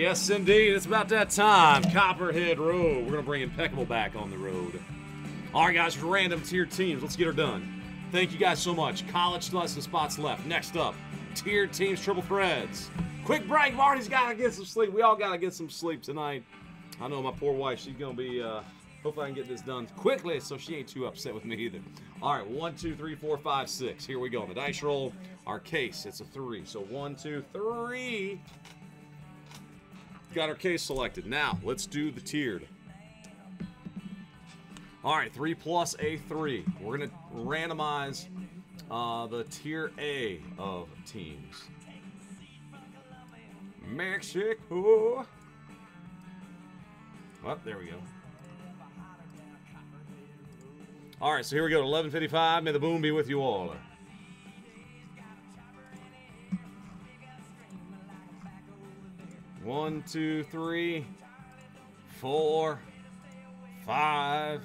Yes, indeed. It's about that time. Copperhead Road. We're going to bring Impeccable back on the road. All right, guys, random tier teams. Let's get her done. Thank you guys so much. College some spots left. Next up, tier teams, triple threads. Quick break. Marty's got to get some sleep. We all got to get some sleep tonight. I know my poor wife, she's going to be, uh, hopefully I can get this done quickly so she ain't too upset with me either. All right, one, two, three, four, five, six. Here we go. The dice roll, our case, it's a three. So one, two, three. Got our case selected. Now, let's do the tiered. All right, three plus a three. We're gonna randomize uh, the tier A of teams. Mexico. Oh, there we go. All right, so here we go. 11:55. May the boom be with you all. One, two, three, four, five,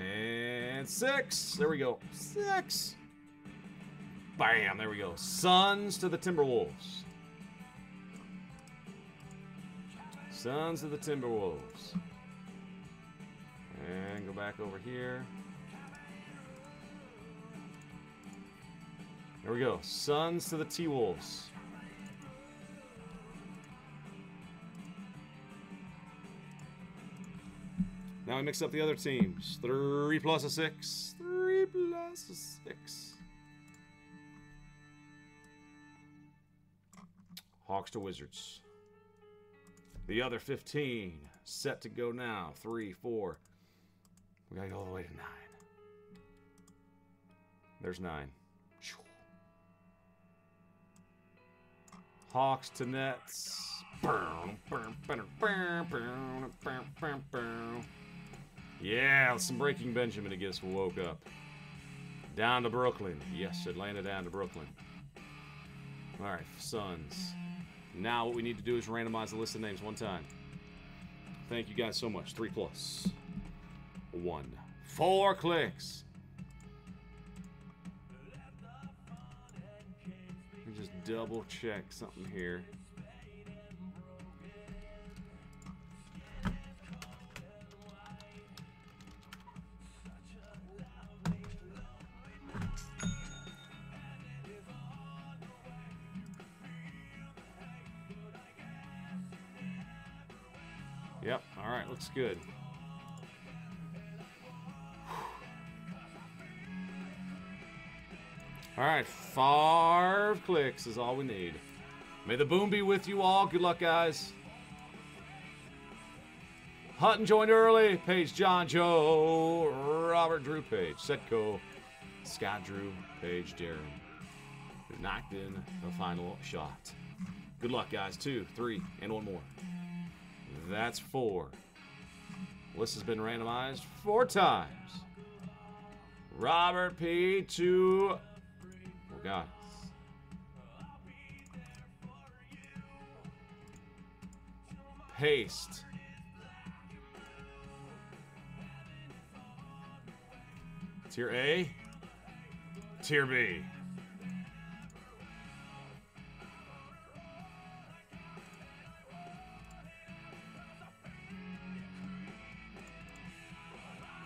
and six. There we go. Six. Bam. There we go. Suns to the Timberwolves. Sons to the Timberwolves. And go back over here. There we go. Suns to the T Now I mix up the other teams. Three plus a six. Three plus a six. Hawks to Wizards. The other 15 set to go now. Three, four. We gotta go all the way to nine. There's nine. Hawks to Nets. Yeah, some breaking Benjamin to get us woke up. Down to Brooklyn. Yes, Atlanta down to Brooklyn. All right, Suns. Now what we need to do is randomize the list of names one time. Thank you guys so much. Three plus. One. Four clicks. Let me just double check something here. Yep, all right, looks good. All right, five clicks is all we need. May the boom be with you all. Good luck, guys. Hutton joined early. Page John Joe. Robert Drew Page. Setco. Scott Drew. Page Darren. Knocked in the final shot. Good luck, guys. Two, three, and one more. That's four. List has been randomized four times. Robert P. to. Oh, God. Paste. Tier A. Tier B.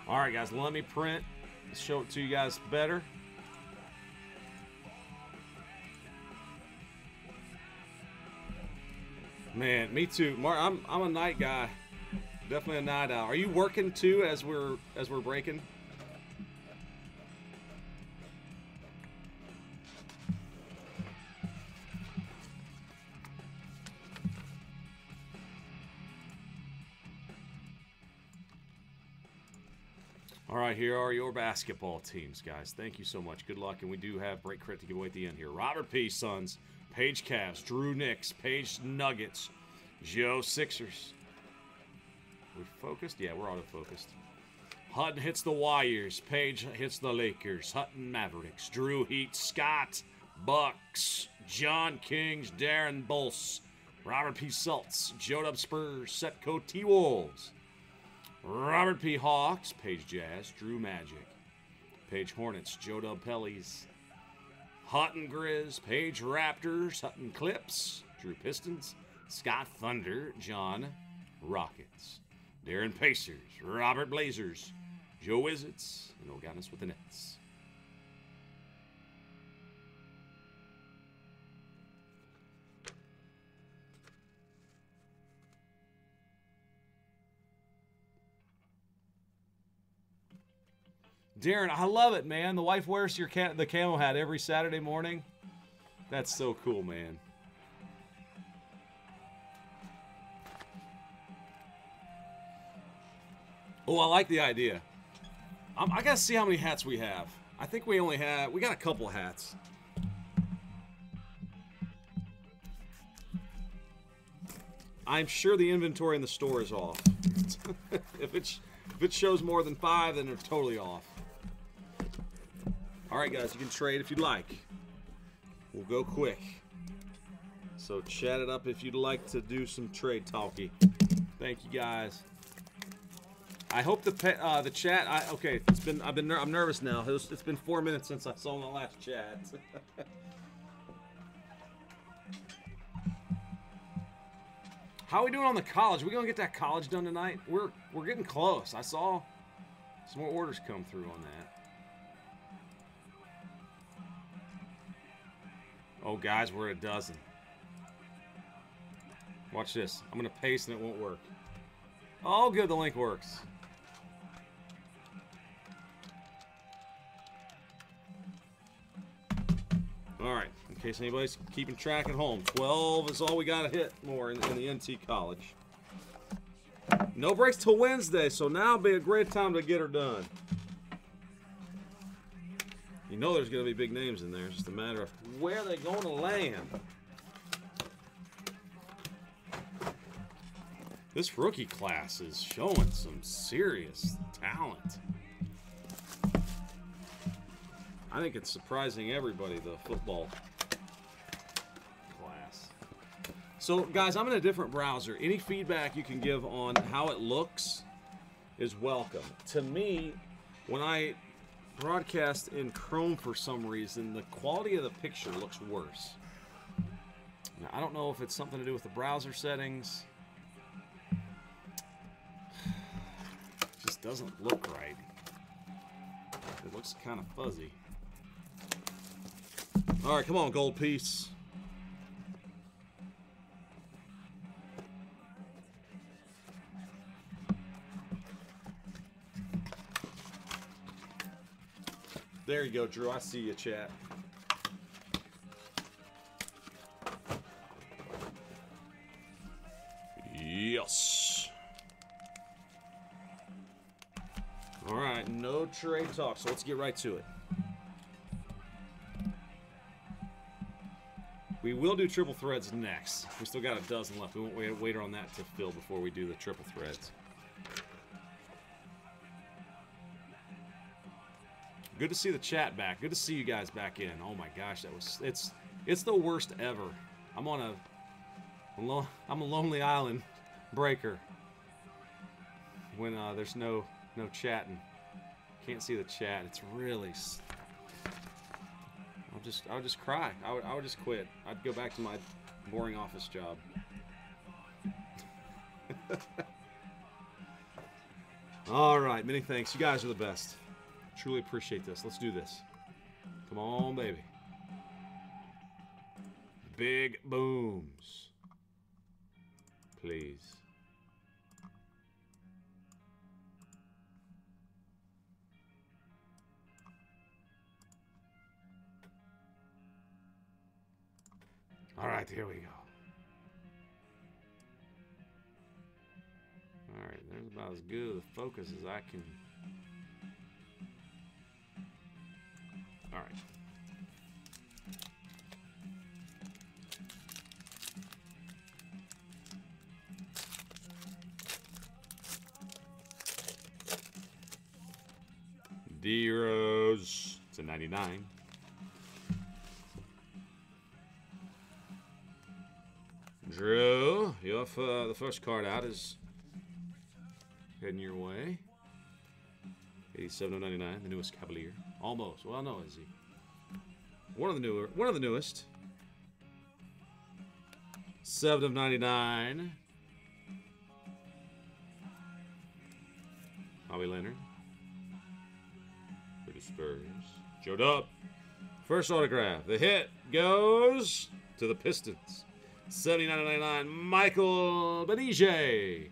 All right, guys, let me print, show it to you guys better. Man, me too. Mark, I'm I'm a night guy. Definitely a night owl. Are you working too as we're as we're breaking? All right, here are your basketball teams, guys. Thank you so much. Good luck, and we do have break credit to give away at the end here. Robert P. Suns, Page Cavs, Drew Knicks, Page Nuggets, Joe Sixers. We focused? Yeah, we're auto focused. Hutton hits the Warriors. Page hits the Lakers. Hutton Mavericks. Drew Heat. Scott Bucks. John Kings. Darren Bulls. Robert P. Celts. Joe Dub Spurs. Setco T Wolves. Robert P. Hawks, Page Jazz, Drew Magic, Page Hornets, Joe Dub Pellies, Hutton Grizz, Page Raptors, Hutton Clips, Drew Pistons, Scott Thunder, John Rockets, Darren Pacers, Robert Blazers, Joe Wizards, and Oganis with the Nets. Darren, I love it, man. The wife wears your ca- the camo hat every Saturday morning. That's so cool, man. Oh, I like the idea. I'm, I gotta see how many hats we have. I think we only have we got a couple hats. I'm sure the inventory in the store is off. if it if it shows more than five, then they're totally off. All right, guys, you can trade if you'd like. We'll go quick. So chat it up if you'd like to do some trade talkie. Thank you, guys. I hope the uh, the chat. I okay. It's been I've been I'm nervous now. It's been four minutes since I saw the last chat. How are we doing on the college? we gonna get that college done tonight? We're we're getting close. I saw some more orders come through on that. Oh, guys, we're at a dozen. Watch this. I'm gonna paste and it won't work. Oh, good. The link works. All right, in case anybody's keeping track at home, 12 is all we got to hit more in, in the NT College. No breaks till Wednesday, so now would be a great time to get her done. You know there's going to be big names in there. It's just a matter of where they're going to land. This rookie class is showing some serious talent. I think it's surprising everybody, the football class. So, guys, I'm in a different browser. Any feedback you can give on how it looks is welcome. To me, when I broadcast in Chrome for some reason, the quality of the picture looks worse. Now, I don't know if it's something to do with the browser settings. It just doesn't look right. It looks kind of fuzzy. All right, come on, gold piece. There you go, Drew. I see you, chat. Yes. All right, no trade talk, so let's get right to it. We will do triple threads next. We still got a dozen left. We won't wait, wait on that to fill before we do the triple threads. Good to see the chat back. Good to see you guys back in. Oh my gosh, that was it's it's the worst ever. I'm on a I'm a lonely island breaker when uh, there's no no chatting. Can't see the chat. It's really I'll just I'll just cry. I would I would just quit. I'd go back to my boring office job. All right, many thanks. You guys are the best. Truly appreciate this. Let's do this. Come on, baby. Big booms. Please. All right, here we go. All right, there's about as good of a focus as I can. All right. D Rose. It's a 99. Drew, you have uh, the first card out is heading your way. 87.99, the newest Cavalier. Almost. Well, no, is he? One of the newer, one of the newest. 7 of 99. Bobby Leonard. For the Spurs. Joe Dub. First autograph. The hit goes to the Pistons. 79.99. Michael Gbinije.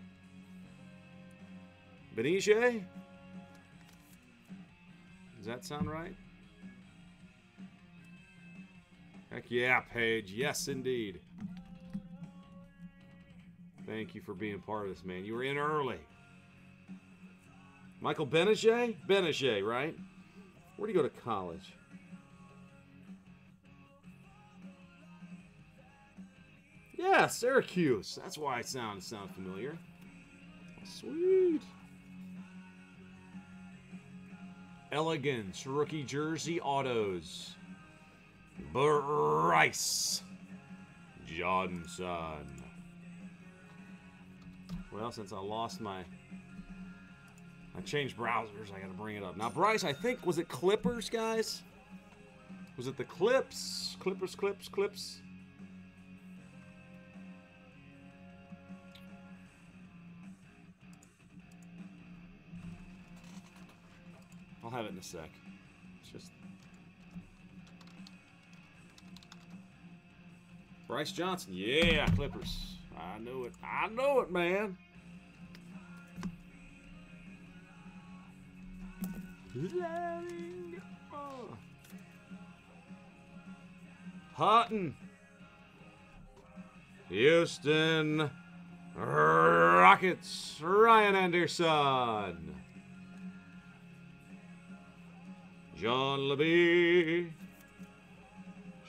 Gbinije? Does that sound right? Heck yeah, Paige. Yes, indeed. Thank you for being part of this, man. You were in early. Michael Gbinije? Gbinije, right? Where do you go to college? Yeah, Syracuse. That's why it sound sound familiar. Sweet. Elegance, rookie jersey autos. Brice Johnson. Well, since I lost my. I changed browsers, I gotta bring it up. Now, Brice, I think, was it Clippers, guys? Was it the Clips? Clippers, Clips, Clips? Have it in a sec. It's just. Brice Johnson. Yeah, Clippers. I know it. I know it, man. Hutton. Houston Rockets. Ryan Anderson. John Levy.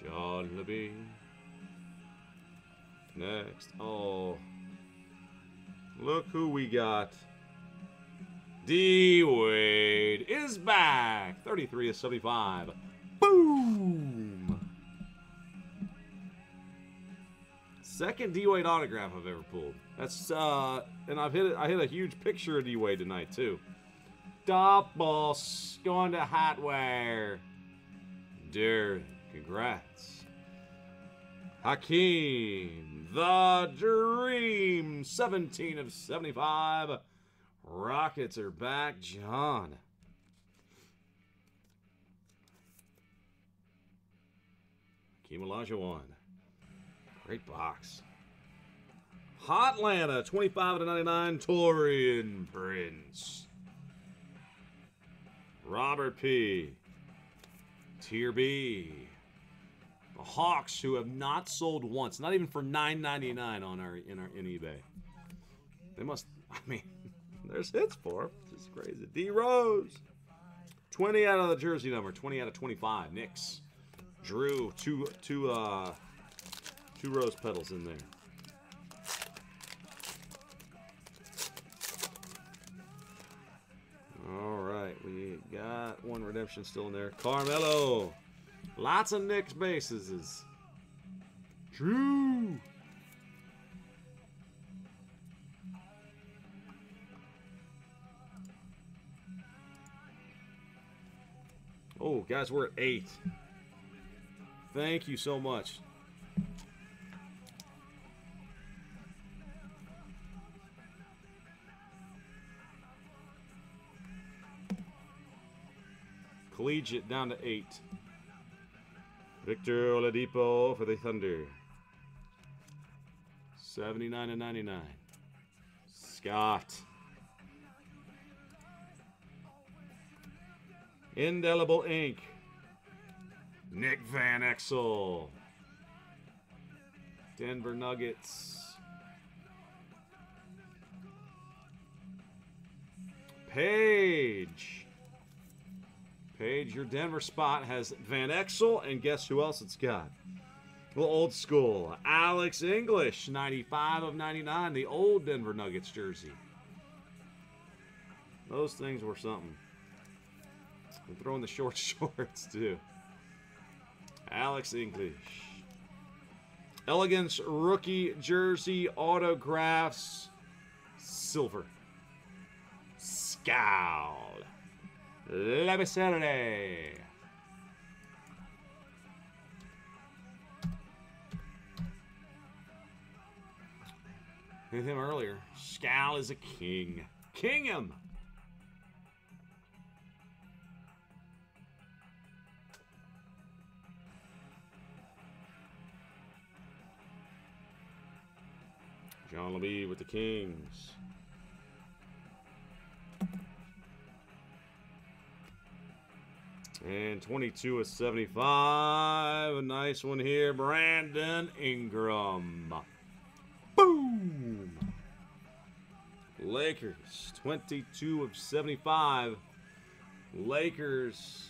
John Levy. Next. Oh. Look who we got. D Wade is back. 33 is 75. Boom. Second D Wade autograph I've ever pulled. That's uh and I've hit it I hit a huge picture of D Wade tonight too. Doubles going to Hotware. Dear, congrats. Hakeem, the Dream, 17 of 75. Rockets are back. John. Hakeem Olajuwon. Great box. Hotlanta, 25 to 99. Taurean Prince. Robert P. Tier B. The Hawks, who have not sold once, not even for $9.99 on our in our in eBay. They must. I mean, there's hits for. It's crazy. D Rose, 20 out of the jersey number, 20 out of 25. Knicks. Drew, two two uh two rose petals in there. Got one redemption still in there. Carmelo. Lots of Knicks bases. Drew. Oh, guys, we're at eight. Thank you so much. Collegiate down to eight. Victor Oladipo for the Thunder. 79 and 99. Scott. Indelible ink. Nick Van Exel. Denver Nuggets. Page. Page, your Denver spot has Van Exel, and guess who else it's got? Well, old school. Alex English, 95 of 99, the old Denver Nuggets jersey. Those things were something. I'm throwing the short shorts, too. Alex English. Elegance rookie jersey autographs. Silver. Skal. Labissière. With him earlier. Skal is a king. King him! John Levy with the Kings. And 22 of 75. A nice one here. Brandon Ingram. Boom! Lakers. 22 of 75. Lakers.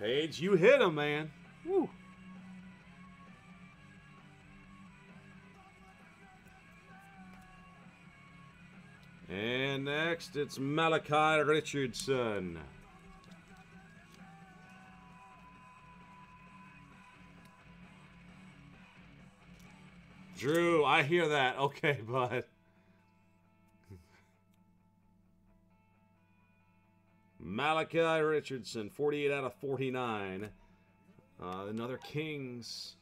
Page, you hit him, man. Woo. And next, it's Malachi Richardson. Drew, I hear that. Okay, bud. Malachi Richardson, 48 out of 49. Uh, another Kings.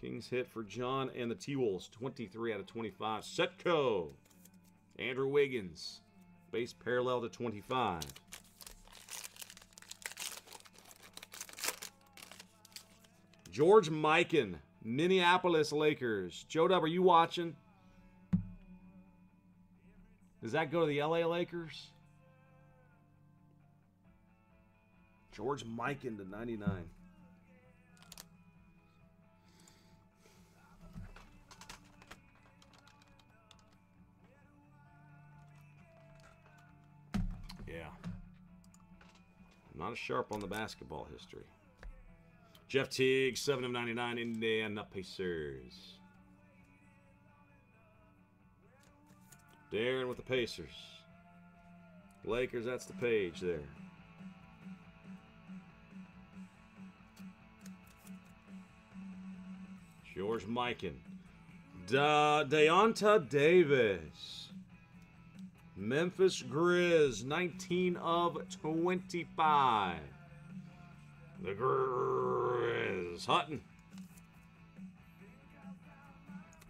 Kings hit for John and the T-Wolves, 23 out of 25. Setco. Andrew Wiggins, base parallel to 25. George Mikan, Minneapolis Lakers. Joe Dub, are you watching? Does that go to the LA Lakers? George Mikan to 99. Not as sharp on the basketball history. Jeff Teague, 7 of 99, Indiana Pacers. Darren with the Pacers. Lakers, that's the page there. George Mikan. Da Deyonta Davis. Memphis Grizz, 19 of 25. The Grizz. Hutton.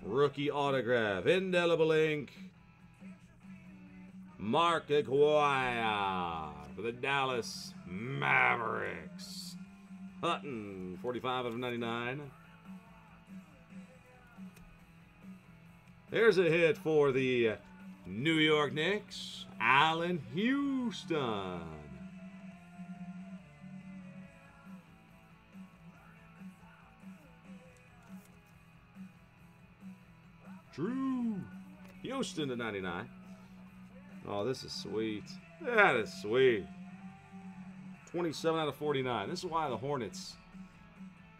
Rookie autograph. Indelible ink. Mark Aguirre for the Dallas Mavericks. Hutton, 45 of 99. There's a hit for the New York Knicks, Allan Houston. Drew Houston to 99. Oh, this is sweet. That is sweet. 27 out of 49. This is why the Hornets.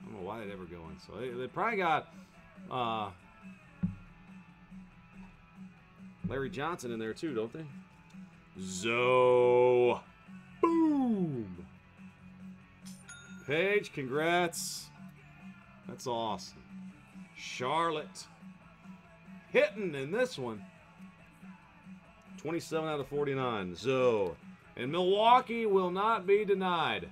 I don't know why they'd ever go in. So they, they probably got uh, Larry Johnson in there too, don't they? Zo. Boom. Paige, congrats. That's awesome. Charlotte hitting in this one. 27 out of 49. Zo. And Milwaukee will not be denied.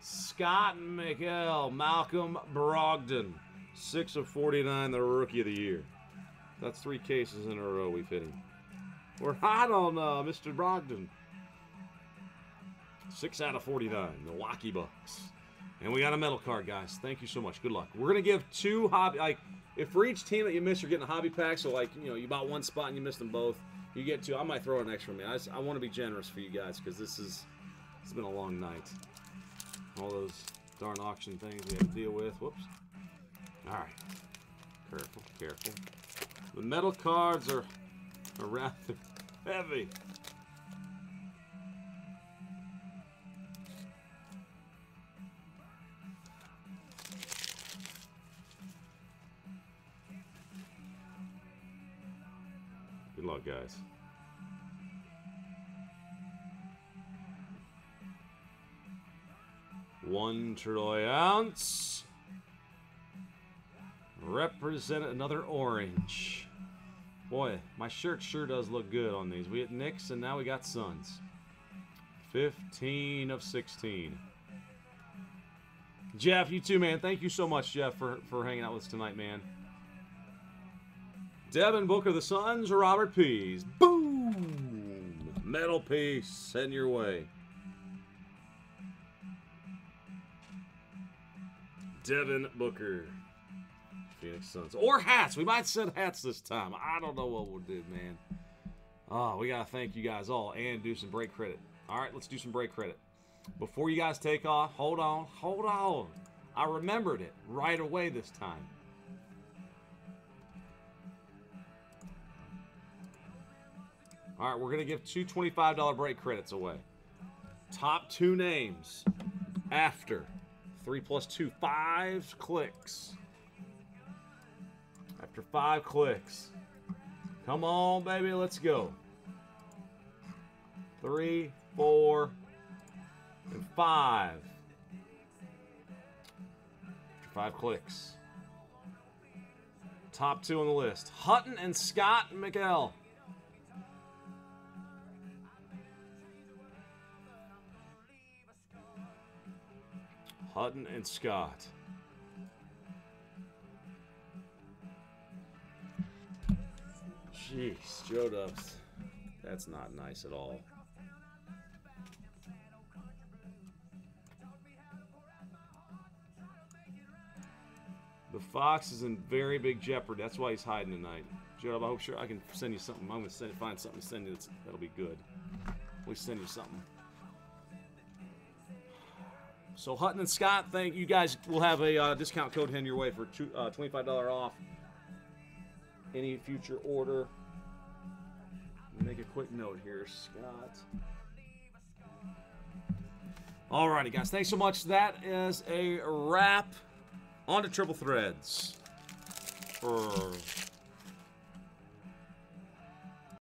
Scott McHale, Malcolm Brogdon. 6 of 49, the rookie of the year. That's three cases in a row we've hit him. We're hot on uh, Mr. Brogdon. 6 out of 49, Milwaukee Bucks. And we got a medal card, guys. Thank you so much. Good luck. We're going to give two hobby, like, if for each team that you miss, you're getting a hobby pack. So, like, you know, you bought one spot and you missed them both. You get two. I might throw an extra one. I, I want to be generous for you guys because this is, it's been a long night. All those darn auction things we have to deal with. Whoops. All right. Careful, careful. The metal cards are, are rather heavy. Good luck, guys. One Troy ounce. Represent another orange. Boy, my shirt sure does look good on these. We had Knicks and now we got Suns. 15 of 16. Jeff, you too, man. Thank you so much, Jeff, for, for hanging out with us tonight, man. Devin Booker, the Suns, Robert Pease. Boom! Metal piece, send your way. Devin Booker. Phoenix Suns. Or hats. We might send hats this time. I don't know what we'll do, man. Oh, we got to thank you guys all and do some break credit. All right, let's do some break credit. Before you guys take off, hold on, hold on. I remembered it right away this time. All right, we're going to give two $25 break credits away. Top two names after three plus two, five clicks. After five clicks. Come on, baby, let's go. Three, four, and five. After five clicks. Top two on the list Hutton and Scott Miguel. Hutton and Scott. Jeez, Joe Dubs. That's not nice at all. The Fox is in very big jeopardy. That's why he's hiding tonight. Joe, I hope sure I can send you something. I'm gonna send, find something to send you that's, that'll be good. We send you something. So Hutton and Scott, thank you guys. We'll have a uh, discount code heading your way for two, uh, $25 off any future order. Make a quick note here, Scott. Alrighty, guys. Thanks so much. That is a wrap on to Triple Threads